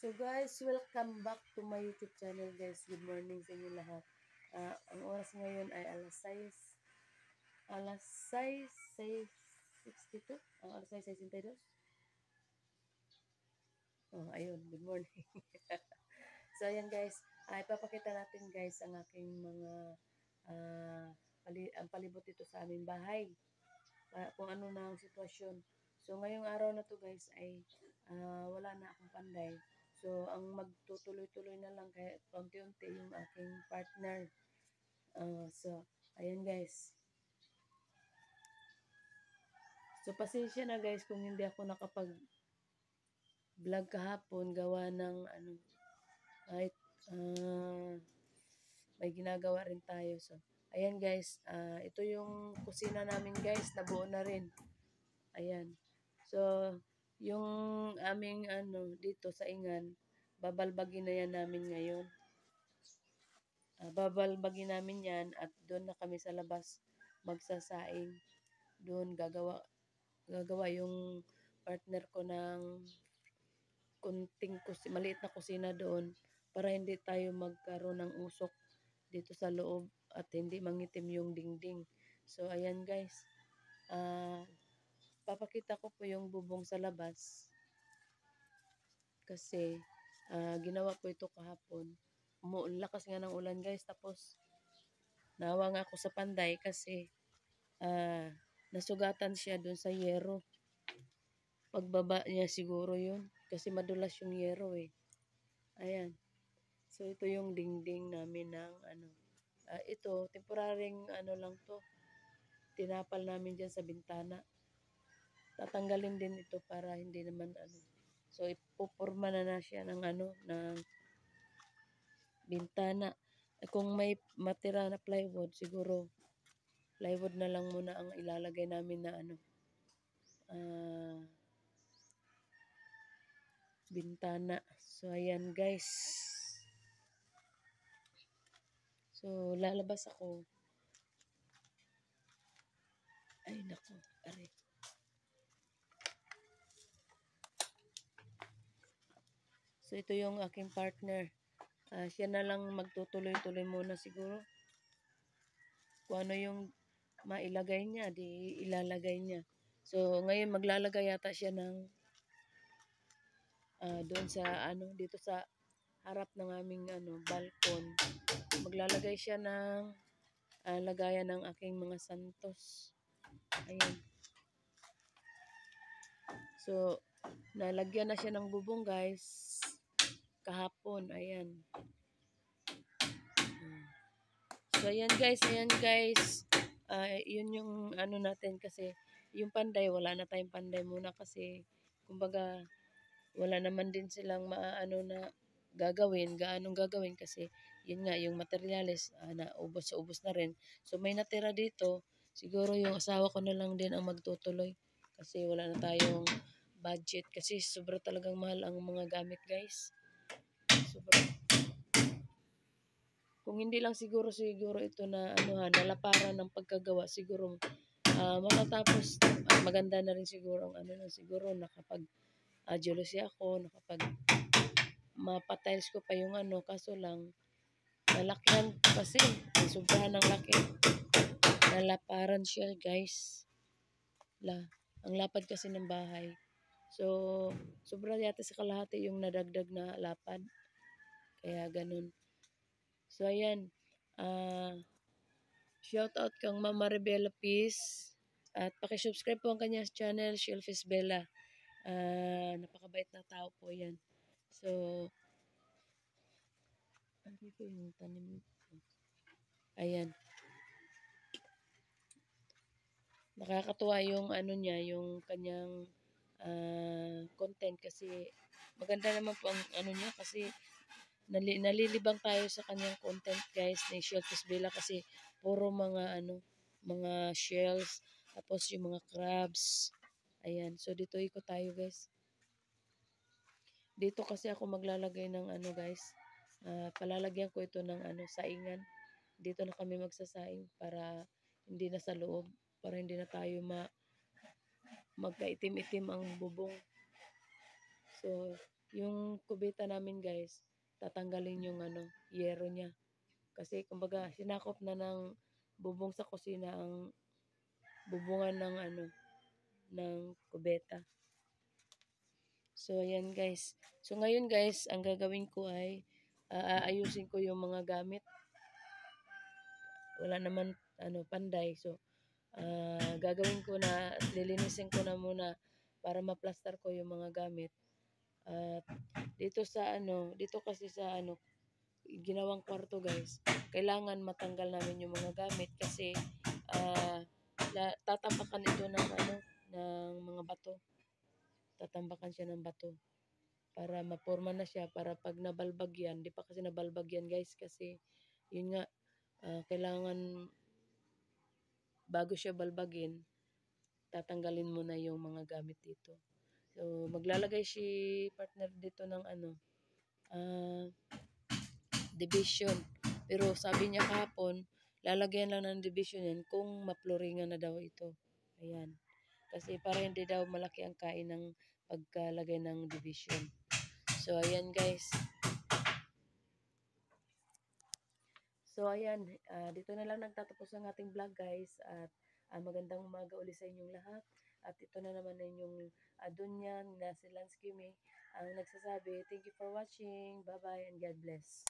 So guys, welcome back to my YouTube channel guys. Good morning sa inyo lahat. Ah, ang oras ngayon ay alas 6. Alas 6, 6.62. Ang alas 6, 62. Oh, ayun. Good morning. so ayan guys, ay papakita natin guys ang aking mga ah, pali ang palibot dito sa aming bahay. Ah, kung ano na ang sitwasyon. So ngayong araw na to guys ay ah, wala na akong panday. So, ang magtutuloy-tuloy na lang kahit konti-unti yung aking partner. Ah, so, ayan guys. So, pasensya na guys kung hindi ako nakapag vlog kahapon gawa ng ano kahit ah, may ginagawa rin tayo. So, ayan guys, ah, ito yung kusina namin guys, nabuo na rin. Ayan. So, yung aming ano dito sa Ingan, babalbagin na yan namin ngayon. Ah, babalbagin namin yan at doon na kami sa labas magsasaing. Doon gagawa gagawa yung partner ko ng kunting kus maliit na kusina doon para hindi tayo magkaroon ng usok dito sa loob at hindi mangitim yung dingding. So ayan guys. Ah papakita ko po yung bubong sa labas. Kasi, ah, ginawa ko ito kahapon. Umuun lakas nga ng ulan guys. Tapos, nawa nga ako sa panday kasi ah, nasugatan siya dun sa yero. Pagbaba niya siguro yun. Kasi madulas yung yero eh. Ayan. So, ito yung dingding namin ng ano. ah, ito, temporaring ano lang to. Tinapal namin dyan sa bintana tatanggalin din ito para hindi naman ano. So ipupurma na na siya ng ano ng bintana. Eh, kung may matira na plywood, siguro plywood na lang muna ang ilalagay namin na ano ah, bintana. So ayan guys. So lalabas ako. Ay nako, aray. So, ito yung aking partner. Ah, siya na lang magtutuloy-tuloy muna siguro. Kung ano yung mailagay niya, di ilalagay niya. So, ngayon maglalagay yata siya ng ah, doon sa ano, dito sa harap ng aming ano, balkon. Maglalagay siya ng ah, lagayan ng aking mga santos. Ayan. So, nalagyan na siya ng bubong guys kahapon. Ayan. Hmm. So, ayan guys, ayan guys. Ah, yun yung ano natin kasi yung panday, wala na tayong panday muna kasi kumbaga wala naman din silang maano na gagawin, gaanong gagawin kasi yun nga, yung materyales ah, na ubos sa ubos na rin. So, may natira dito. Siguro yung asawa ko na lang din ang magtutuloy kasi wala na tayong budget kasi sobra talagang mahal ang mga gamit guys. Kung hindi lang siguro siguro ito na ano ha, nalaparan ng pagkagawa siguro ah, matatapos ah, maganda na rin siguro ang ano na siguro nakapag uh, jealousy ako, nakapag mapatiles ko pa yung ano kaso lang nalakihan kasi sobrahan ng laki. Nalaparan siya guys. La ang lapad kasi ng bahay. So sobra yata sa kalahati yung nadagdag na lapad kaya ganun. So ayan. Ah shout out kang Mama Rebella Peace. At pakisubscribe po ang kanyang channel Shellfish Bella. Ah napakabait na tao po yan so ano ko yung tanim ayan. Nakakatuwa yung ano niya, yung kanyang ah, content kasi maganda naman po ang ano niya kasi nali, nalilibang tayo sa kanyang content guys ni Shellfish Bella kasi puro mga ano, mga shells, tapos yung mga crabs. Ayan, so dito ikot tayo guys. Dito kasi ako maglalagay ng ano guys, ah, palalagyan ko ito ng ano, saingan. Dito na kami magsasaing para hindi na sa loob para hindi na tayo ma magkaitim-itim ang bubong. So, yung kubeta namin guys, tatanggalin yung ano, yero niya. Kasi kumbaga sinakop na ng bubong sa kusina ang bubungan ng ano, ng kubeta. So ayan guys. So ngayon guys, ang gagawin ko ay ah, aayusin ko yung mga gamit. Wala naman ano panday. So ah, gagawin ko na lilinisin ko na muna para ma-plaster ko yung mga gamit. At dito sa ano, dito kasi sa ano ginawang kwarto guys, kailangan matanggal namin yung mga gamit kasi ah la, tatambakan ito ng ano ng mga bato. Tatambakan siya ng bato para maporma na siya para pag nabalbag yan, di pa kasi nabalbag yan guys kasi yun nga ah, kailangan bago siya balbagin, tatanggalin mo na yung mga gamit dito. So maglalagay si partner dito ng ano ah division. Pero sabi niya kahapon, lalagyan lang ng division yan kung maploringan na daw ito. Ayan. Kasi para hindi daw malaki ang kain ng pagkalagay ng division. So, ayan guys. So, ayan. ah, dito na lang nagtatapos ang ating vlog guys. At ah, magandang umaga uli sa inyong lahat. At ito na naman na inyong adunyan na si Lansky May ang nagsasabi, thank you for watching. Bye-bye and God bless.